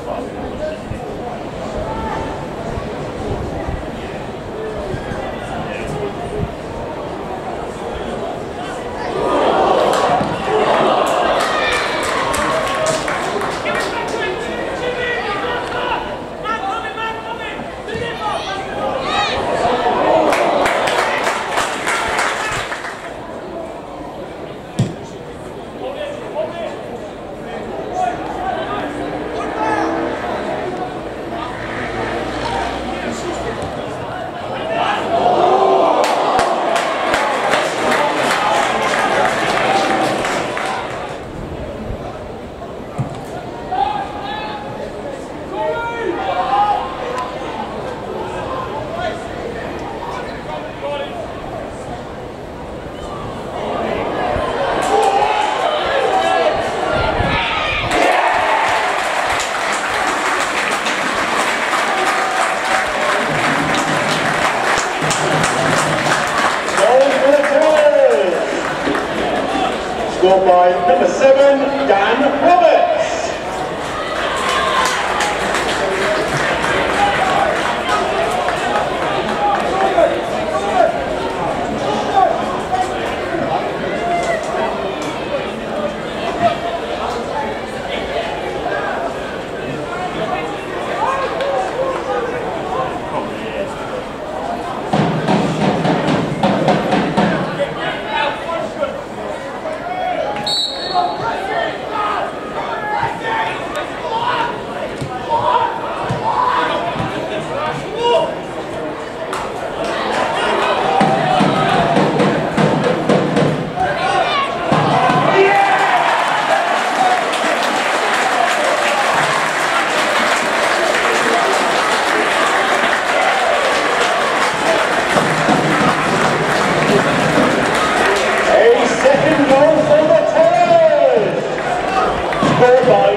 Fahrt. By number seven, Dan qualified.